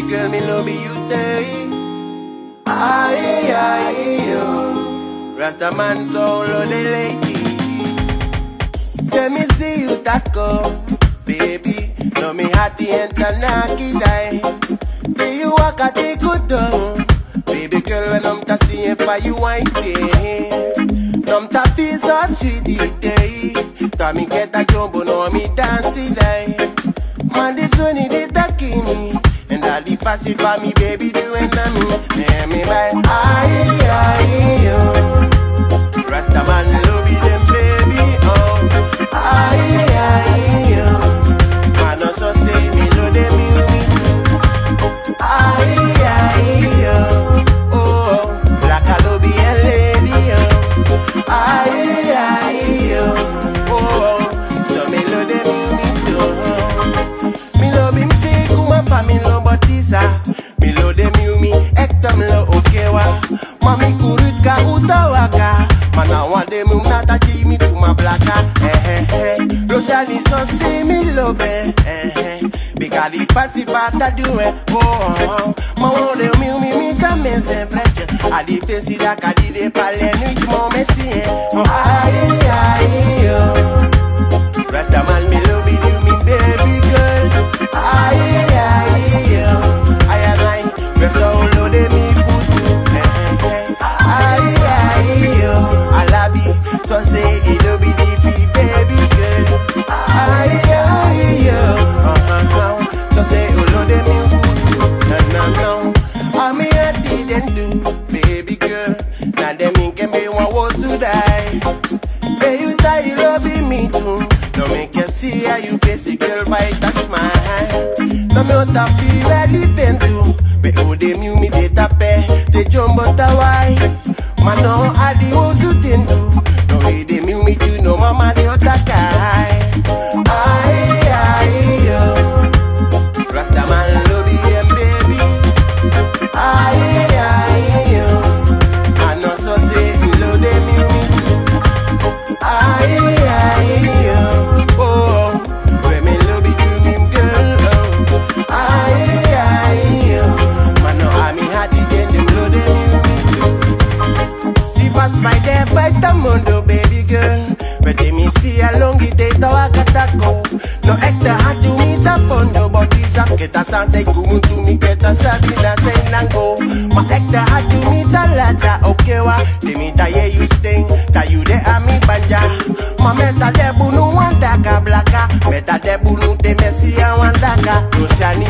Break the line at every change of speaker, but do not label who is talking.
Baby girl, me love you day. Aye, aye, yo. Rasta man told the lady. Let me see you taco, baby. No me hati enta naki die. Do you walk a take good down? Baby girl, when I'm ta seeing for you, I day. Nom ta fizz up, she day. Ta mi get a jumbo, no me dance day. Man, this it is takini. And all the fussy for me, baby, doing na me. Me eh Roshani so si mi lo be Eh eh. Bikali fasi fata duwe Oh. Oh oh Ma wo de mi mi mi ta men se freche. Adi te si da ka di de pale nuit mo me si eh. Oh aye aye yo. Rasta man me love you me baby girl. Aye aye yo. Aye aye Me so low de me kutu Eh eh eh. Aye aye yo. Alabi So say Hey, you tie you loving me too. No make you see how you face a girl by that smile. No me ota feel ready defend too. Be o de mi mi de tape, de jumbo tawai. Man no adi ozu tendu. No we de mi mi too, no mama de the mundo, baby girl. They me see a long it take to akatako. No ekta hatu mi ta fondo, but this up get a san say kumuntu mi get a sabina say nango. Ma ekta hatu mi ta lata okewa. They me ta you sting, ta you de ami banja. Ma meta de bunu wandaka blaka, meta de bunu te mesi a wandaka. Roshani,